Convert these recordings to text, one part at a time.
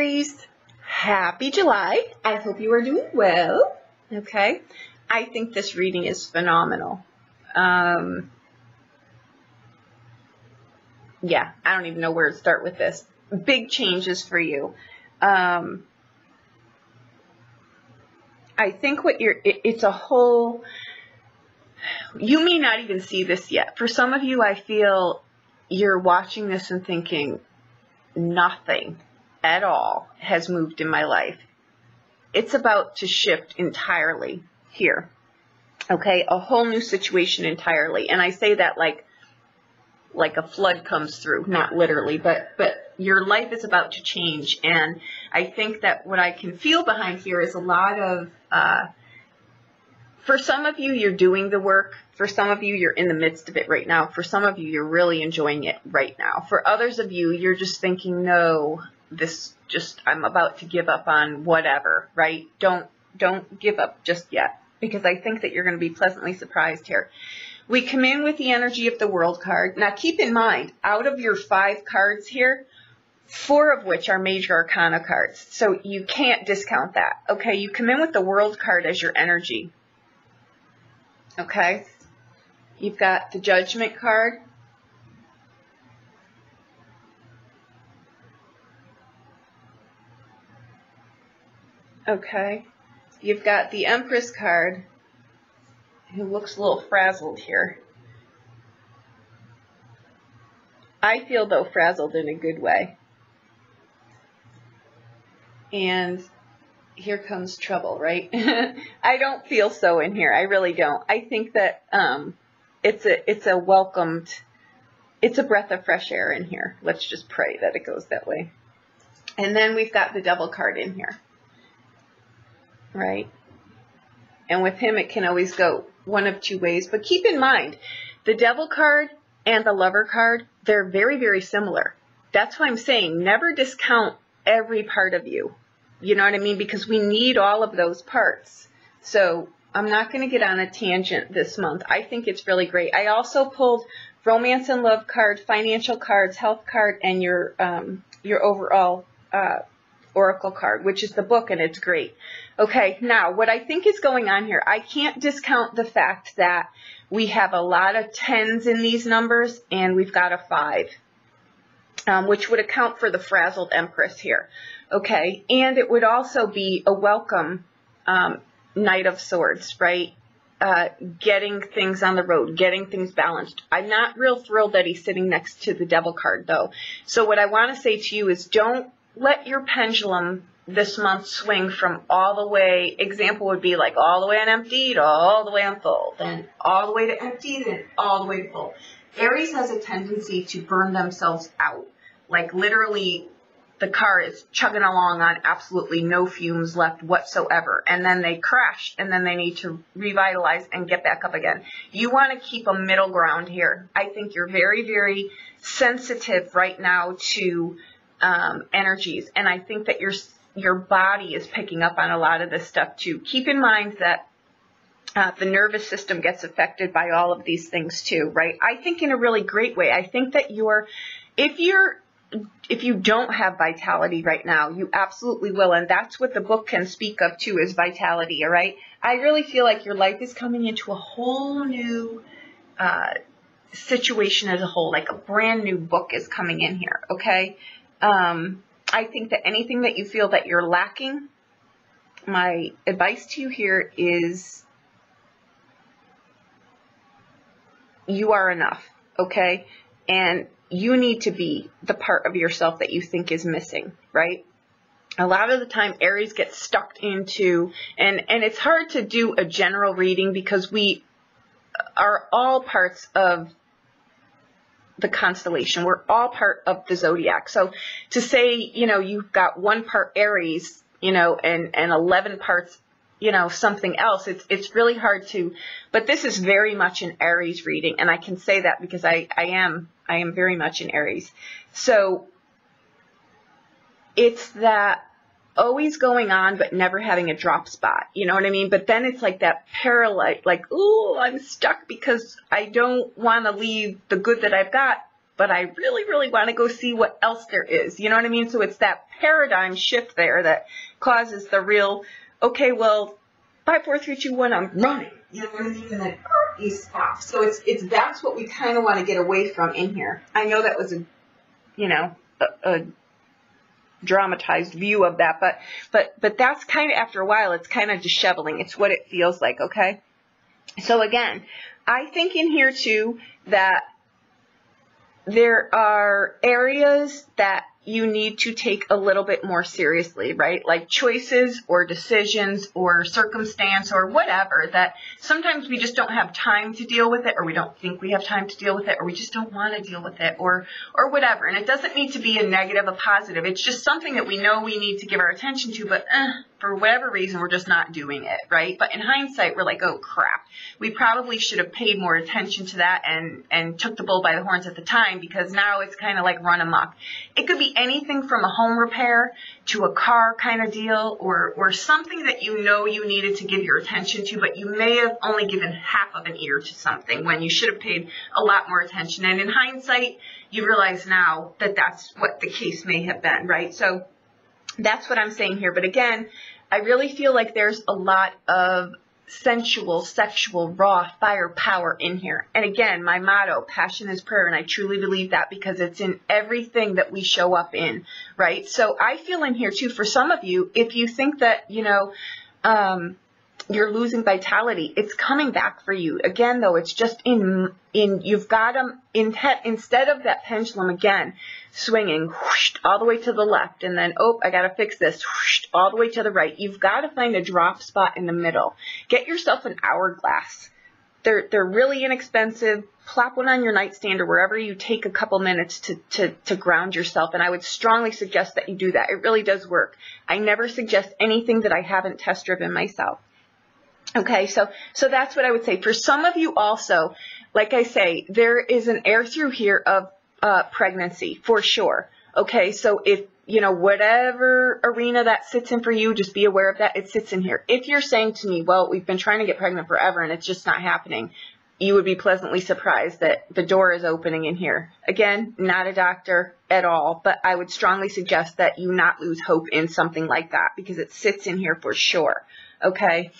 Aries. Happy July. I hope you are doing well. Okay. I think this reading is phenomenal. Um, yeah, I don't even know where to start with this. Big changes for you. Um, I think what you're, it, it's a whole, you may not even see this yet. For some of you, I feel you're watching this and thinking, nothing at all has moved in my life. It's about to shift entirely here. Okay, a whole new situation entirely. And I say that like like a flood comes through, not literally, but but your life is about to change. And I think that what I can feel behind here is a lot of uh, for some of you, you're doing the work. For some of you, you're in the midst of it right now. For some of you, you're really enjoying it right now. For others of you, you're just thinking, no, this just, I'm about to give up on whatever, right? Don't, don't give up just yet because I think that you're going to be pleasantly surprised here. We come in with the energy of the world card. Now keep in mind, out of your five cards here, four of which are major arcana cards. So you can't discount that. Okay, you come in with the world card as your energy. Okay, you've got the judgment card. Okay, you've got the Empress card, who looks a little frazzled here. I feel, though, frazzled in a good way. And here comes trouble, right? I don't feel so in here. I really don't. I think that um, it's a it's a welcomed, it's a breath of fresh air in here. Let's just pray that it goes that way. And then we've got the devil card in here, right? And with him, it can always go one of two ways. But keep in mind, the devil card and the lover card, they're very, very similar. That's why I'm saying never discount every part of you. You know what I mean? Because we need all of those parts. So I'm not going to get on a tangent this month. I think it's really great. I also pulled romance and love card, financial cards, health card, and your um, your overall uh, oracle card, which is the book, and it's great. Okay, now what I think is going on here, I can't discount the fact that we have a lot of tens in these numbers, and we've got a five, um, which would account for the frazzled empress here okay? And it would also be a welcome um, Knight of Swords, right? Uh, getting things on the road, getting things balanced. I'm not real thrilled that he's sitting next to the Devil card, though. So what I want to say to you is don't let your pendulum this month swing from all the way, example would be like all the way on empty to all the way on full, then all the way to empty, then all the way to full. Aries has a tendency to burn themselves out. Like literally the car is chugging along on absolutely no fumes left whatsoever. And then they crash and then they need to revitalize and get back up again. You want to keep a middle ground here. I think you're very, very sensitive right now to um, energies. And I think that your, your body is picking up on a lot of this stuff too. Keep in mind that uh, the nervous system gets affected by all of these things too, right? I think in a really great way. I think that you're, if you're if you don't have vitality right now, you absolutely will. And that's what the book can speak of too, is vitality, all right? I really feel like your life is coming into a whole new uh, situation as a whole, like a brand new book is coming in here, okay? Um, I think that anything that you feel that you're lacking, my advice to you here is you are enough, okay? And you need to be the part of yourself that you think is missing, right? A lot of the time Aries gets stuck into, and, and it's hard to do a general reading because we are all parts of the constellation. We're all part of the zodiac. So to say, you know, you've got one part Aries, you know, and, and 11 parts, you know, something else, it's, it's really hard to, but this is very much an Aries reading. And I can say that because I, I am I am very much in Aries. So it's that always going on but never having a drop spot. You know what I mean? But then it's like that paralyte, like, ooh, I'm stuck because I don't want to leave the good that I've got, but I really, really want to go see what else there is. You know what I mean? So it's that paradigm shift there that causes the real, okay, well, five, four, three, two, one, I'm running. You know what I mean? And then you stop. So it's it's that's what we kind of want to get away from in here. I know that was a, you know, a, a dramatized view of that, but but but that's kind of after a while, it's kind of disheveling. It's what it feels like. Okay. So again, I think in here too that there are areas that you need to take a little bit more seriously, right? Like choices or decisions or circumstance or whatever that sometimes we just don't have time to deal with it or we don't think we have time to deal with it or we just don't want to deal with it or or whatever. And it doesn't need to be a negative, a positive. It's just something that we know we need to give our attention to, but eh, for whatever reason, we're just not doing it, right? But in hindsight, we're like, oh crap, we probably should have paid more attention to that and, and took the bull by the horns at the time because now it's kind of like run amok. It could be anything from a home repair to a car kind of deal or, or something that you know you needed to give your attention to, but you may have only given half of an ear to something when you should have paid a lot more attention. And in hindsight, you realize now that that's what the case may have been, right? So that's what I'm saying here. But again, I really feel like there's a lot of sensual, sexual, raw firepower in here. And again, my motto, passion is prayer, and I truly believe that because it's in everything that we show up in, right? So I feel in here too, for some of you, if you think that, you know, um, you're losing vitality. It's coming back for you. Again, though, it's just in, in, you've got them in, instead of that pendulum again, swinging whoosh, all the way to the left and then, oh, I got to fix this whoosh, all the way to the right. You've got to find a drop spot in the middle. Get yourself an hourglass. They're, they're really inexpensive. Plop one on your nightstand or wherever you take a couple minutes to, to, to ground yourself. And I would strongly suggest that you do that. It really does work. I never suggest anything that I haven't test driven myself. Okay, so so that's what I would say. For some of you also, like I say, there is an air through here of uh, pregnancy for sure. Okay, so if you know whatever arena that sits in for you, just be aware of that. It sits in here. If you're saying to me, well, we've been trying to get pregnant forever and it's just not happening, you would be pleasantly surprised that the door is opening in here. Again, not a doctor at all, but I would strongly suggest that you not lose hope in something like that because it sits in here for sure. Okay.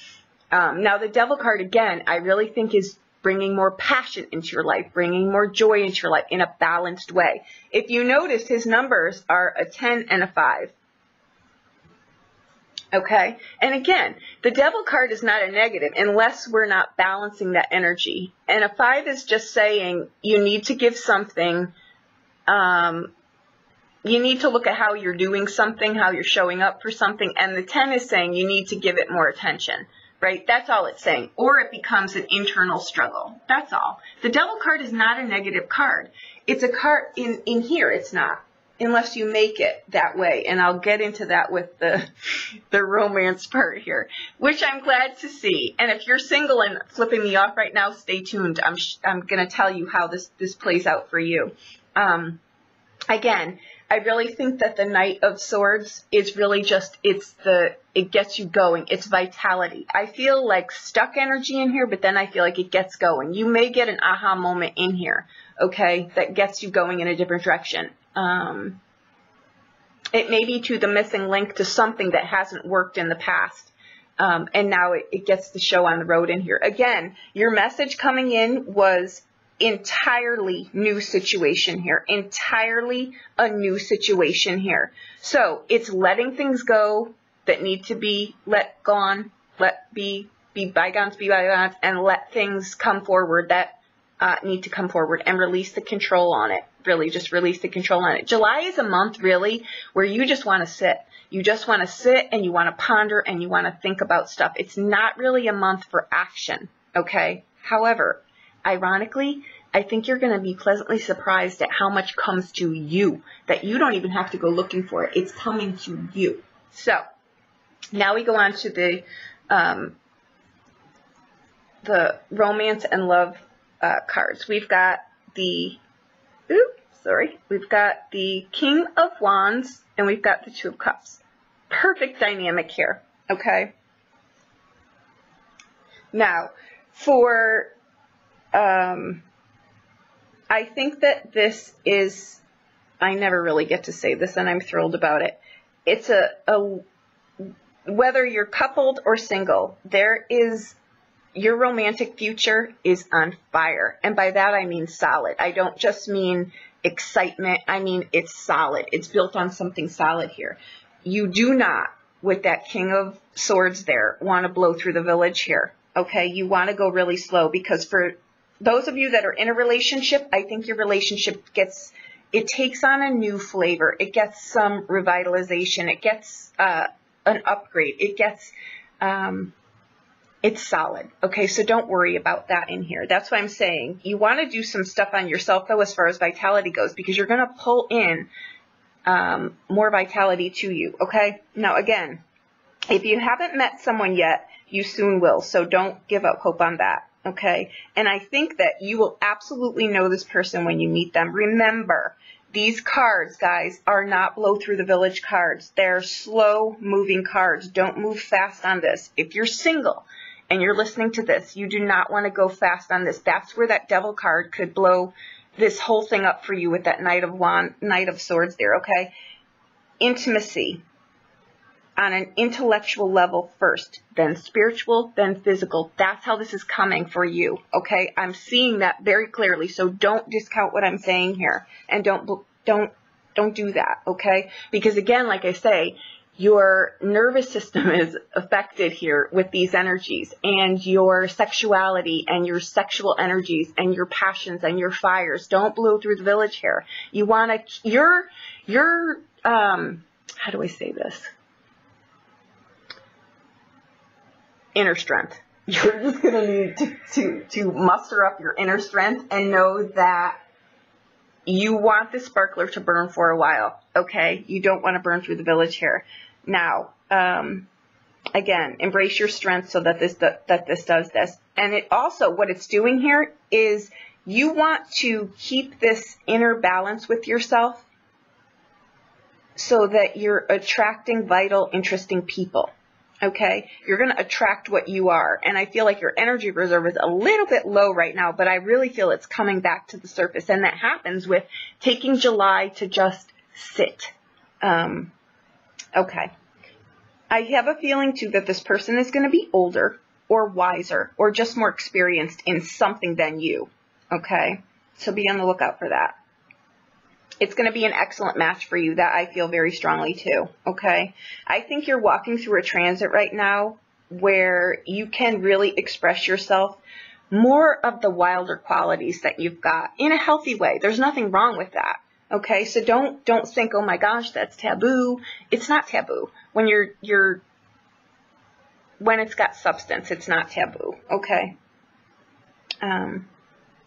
Um, now, the devil card, again, I really think is bringing more passion into your life, bringing more joy into your life in a balanced way. If you notice, his numbers are a 10 and a 5. Okay? And again, the devil card is not a negative unless we're not balancing that energy. And a 5 is just saying you need to give something, um, you need to look at how you're doing something, how you're showing up for something. And the 10 is saying you need to give it more attention right? That's all it's saying. Or it becomes an internal struggle. That's all. The devil card is not a negative card. It's a card in, in here, it's not. Unless you make it that way. And I'll get into that with the, the romance part here, which I'm glad to see. And if you're single and flipping me off right now, stay tuned. I'm, I'm going to tell you how this, this plays out for you. Um, again, I really think that the Knight of Swords is really just, it's the, it gets you going. It's vitality. I feel like stuck energy in here, but then I feel like it gets going. You may get an aha moment in here, okay, that gets you going in a different direction. Um, it may be to the missing link to something that hasn't worked in the past. Um, and now it, it gets the show on the road in here. Again, your message coming in was entirely new situation here, entirely a new situation here. So it's letting things go that need to be let gone, let be, be bygones, be bygones, and let things come forward that uh, need to come forward and release the control on it. Really, just release the control on it. July is a month, really, where you just want to sit. You just want to sit and you want to ponder and you want to think about stuff. It's not really a month for action, okay? However, Ironically, I think you're going to be pleasantly surprised at how much comes to you, that you don't even have to go looking for it. It's coming to you. So, now we go on to the, um, the romance and love uh, cards. We've got the, oops, sorry, we've got the King of Wands and we've got the Two of Cups. Perfect dynamic here, okay? Now, for um, I think that this is, I never really get to say this and I'm thrilled about it. It's a, a whether you're coupled or single, there is your romantic future is on fire. And by that I mean solid. I don't just mean excitement. I mean it's solid. It's built on something solid here. You do not, with that King of Swords there, want to blow through the village here. Okay, you want to go really slow because for those of you that are in a relationship, I think your relationship gets, it takes on a new flavor. It gets some revitalization. It gets uh, an upgrade. It gets, um, it's solid. Okay, so don't worry about that in here. That's why I'm saying you want to do some stuff on yourself though as far as vitality goes because you're going to pull in um, more vitality to you. Okay, now again, if you haven't met someone yet, you soon will. So don't give up hope on that. Okay, and I think that you will absolutely know this person when you meet them. Remember, these cards, guys, are not blow through the village cards. They're slow moving cards. Don't move fast on this. If you're single and you're listening to this, you do not want to go fast on this. That's where that devil card could blow this whole thing up for you with that knight of wand, knight of swords there, okay? Intimacy on an intellectual level first, then spiritual, then physical. That's how this is coming for you, okay? I'm seeing that very clearly, so don't discount what I'm saying here, and don't don't don't do that, okay? Because again, like I say, your nervous system is affected here with these energies and your sexuality and your sexual energies and your passions and your fires don't blow through the village here you want to your your um how do i say this inner strength. You're just going to need to, to, muster up your inner strength and know that you want the sparkler to burn for a while, okay? You don't want to burn through the village here. Now, um, again, embrace your strength so that this that this does this. And it also what it's doing here is you want to keep this inner balance with yourself so that you're attracting vital, interesting people okay, you're going to attract what you are. And I feel like your energy reserve is a little bit low right now, but I really feel it's coming back to the surface. And that happens with taking July to just sit. Um, okay. I have a feeling too that this person is going to be older or wiser or just more experienced in something than you. Okay. So be on the lookout for that it's going to be an excellent match for you. That I feel very strongly too. Okay. I think you're walking through a transit right now where you can really express yourself more of the wilder qualities that you've got in a healthy way. There's nothing wrong with that. Okay. So don't, don't think, oh my gosh, that's taboo. It's not taboo. When you're, you're, when it's got substance, it's not taboo. Okay. Um,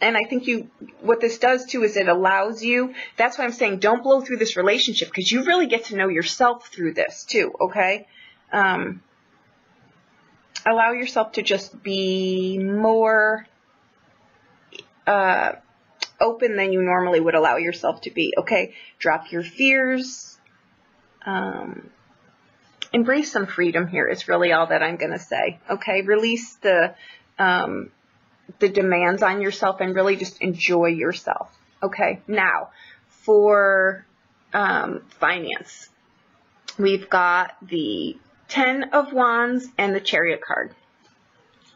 and I think you, what this does too is it allows you, that's why I'm saying don't blow through this relationship because you really get to know yourself through this too, okay? Um, allow yourself to just be more uh, open than you normally would allow yourself to be, okay? Drop your fears. Um, embrace some freedom here is really all that I'm going to say, okay? Release the, um, the demands on yourself and really just enjoy yourself. Okay, now for um, finance, we've got the Ten of Wands and the Chariot card.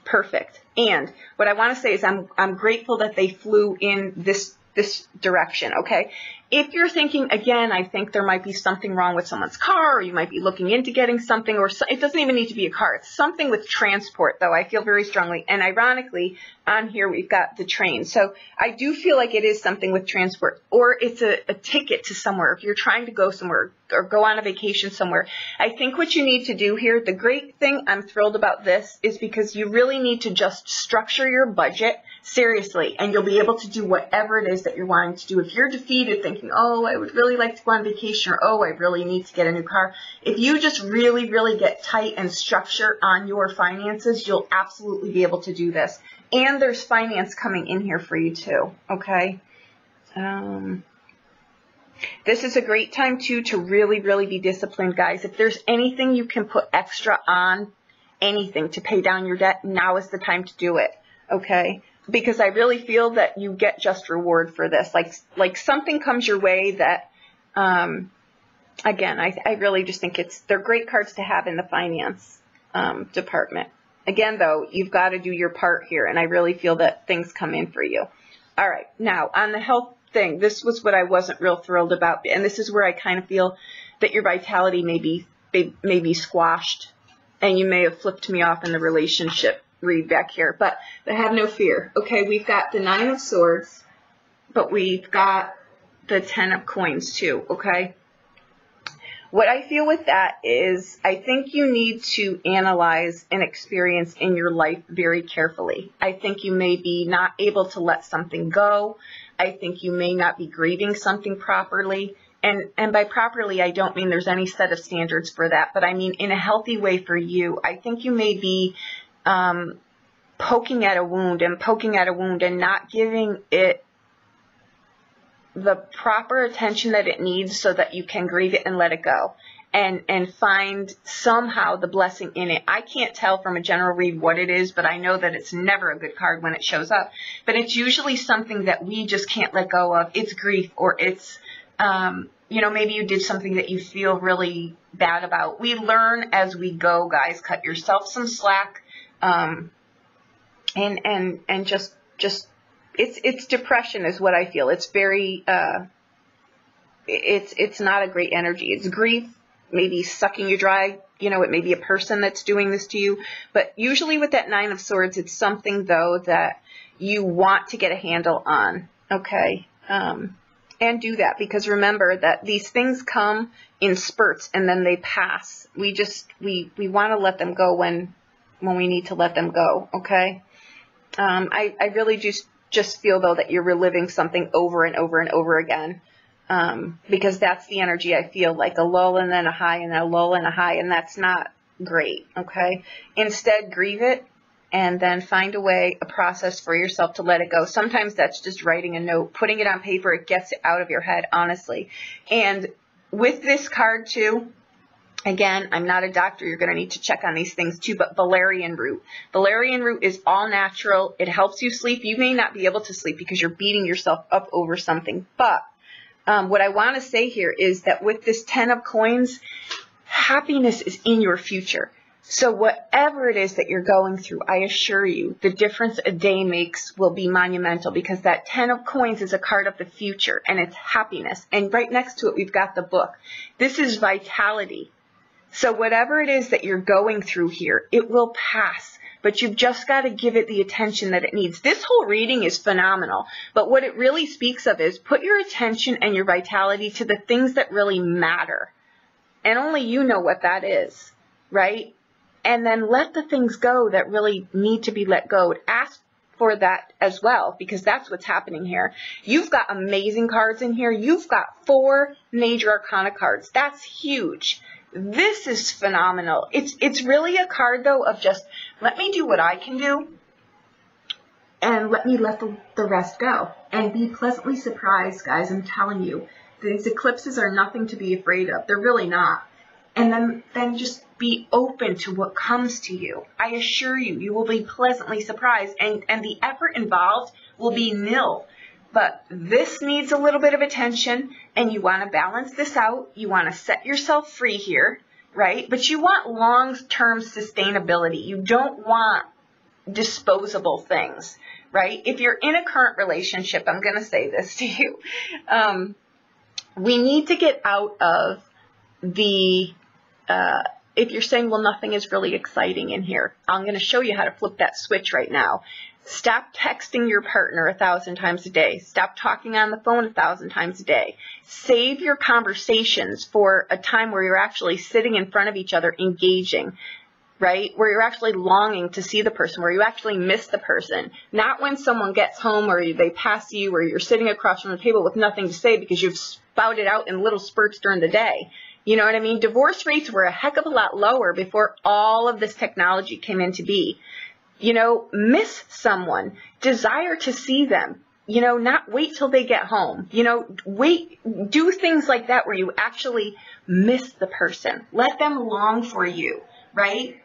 Perfect. And what I want to say is I'm I'm grateful that they flew in this this direction, okay? If you're thinking, again, I think there might be something wrong with someone's car, or you might be looking into getting something, or so, it doesn't even need to be a car. It's something with transport, though, I feel very strongly. And ironically, on here we've got the train. So I do feel like it is something with transport, or it's a, a ticket to somewhere. If you're trying to go somewhere or go on a vacation somewhere, I think what you need to do here, the great thing I'm thrilled about this is because you really need to just structure your budget seriously, and you'll be able to do whatever it is that you're wanting to do. If you're defeated thinking, oh, I would really like to go on vacation, or oh, I really need to get a new car, if you just really, really get tight and structure on your finances, you'll absolutely be able to do this. And there's finance coming in here for you too, okay? Um, this is a great time too to really, really be disciplined, guys. If there's anything you can put extra on, anything to pay down your debt, now is the time to do it, okay? Because I really feel that you get just reward for this. Like like something comes your way that um, again, I, I really just think it's they're great cards to have in the finance um, department. Again, though, you've got to do your part here, and I really feel that things come in for you. All right, now on the health thing, this was what I wasn't real thrilled about, and this is where I kind of feel that your vitality may be may be squashed, and you may have flipped me off in the relationship read back here. But, but have no fear. Okay, we've got the nine of swords, but we've got the ten of coins too. Okay. What I feel with that is I think you need to analyze an experience in your life very carefully. I think you may be not able to let something go. I think you may not be grieving something properly. And, and by properly, I don't mean there's any set of standards for that, but I mean in a healthy way for you. I think you may be um, poking at a wound and poking at a wound and not giving it the proper attention that it needs so that you can grieve it and let it go and and find somehow the blessing in it. I can't tell from a general read what it is, but I know that it's never a good card when it shows up. But it's usually something that we just can't let go of. It's grief or it's um, you know, maybe you did something that you feel really bad about. We learn as we go, guys. Cut yourself some slack, um, and and and just just it's it's depression is what I feel. It's very uh, it's it's not a great energy. It's grief, maybe sucking you dry. You know, it may be a person that's doing this to you. But usually with that nine of swords, it's something though that you want to get a handle on. Okay. Um, and do that because remember that these things come in spurts and then they pass. We just we we want to let them go when when we need to let them go. Okay. Um, I I really just just feel though that you're reliving something over and over and over again. Um, because that's the energy I feel like a lull and then a high and a lull and a high, and that's not great. Okay. Instead, grieve it and then find a way, a process for yourself to let it go. Sometimes that's just writing a note, putting it on paper. It gets it out of your head, honestly. And with this card too, Again, I'm not a doctor. You're going to need to check on these things too, but valerian root. Valerian root is all natural. It helps you sleep. You may not be able to sleep because you're beating yourself up over something. But um, what I want to say here is that with this 10 of coins, happiness is in your future. So whatever it is that you're going through, I assure you, the difference a day makes will be monumental because that 10 of coins is a card of the future and it's happiness. And right next to it, we've got the book. This is vitality. So whatever it is that you're going through here, it will pass. But you've just got to give it the attention that it needs. This whole reading is phenomenal. But what it really speaks of is put your attention and your vitality to the things that really matter. And only you know what that is, right? And then let the things go that really need to be let go. Ask for that as well because that's what's happening here. You've got amazing cards in here. You've got four major arcana cards. That's huge. This is phenomenal. It's it's really a card though of just let me do what I can do and let me let the, the rest go and be pleasantly surprised, guys. I'm telling you, these eclipses are nothing to be afraid of. They're really not. And then then just be open to what comes to you. I assure you, you will be pleasantly surprised and and the effort involved will be nil but this needs a little bit of attention and you want to balance this out. You want to set yourself free here, right? But you want long-term sustainability. You don't want disposable things, right? If you're in a current relationship, I'm going to say this to you. Um, we need to get out of the, uh, if you're saying, well, nothing is really exciting in here, I'm going to show you how to flip that switch right now. Stop texting your partner a thousand times a day. Stop talking on the phone a thousand times a day. Save your conversations for a time where you're actually sitting in front of each other engaging, right? Where you're actually longing to see the person, where you actually miss the person. Not when someone gets home or they pass you or you're sitting across from the table with nothing to say because you've spouted out in little spurts during the day. You know what I mean? Divorce rates were a heck of a lot lower before all of this technology came into be you know, miss someone, desire to see them, you know, not wait till they get home, you know, wait, do things like that where you actually miss the person. Let them long for you, right?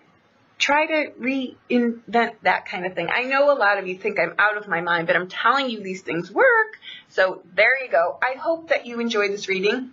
try to reinvent that kind of thing. I know a lot of you think I'm out of my mind, but I'm telling you these things work. So there you go. I hope that you enjoyed this reading.